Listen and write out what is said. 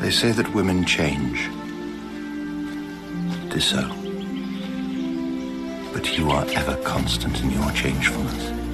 They say that women change. It is so. But you are ever constant in your changefulness.